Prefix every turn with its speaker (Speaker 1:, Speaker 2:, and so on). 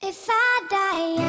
Speaker 1: If I die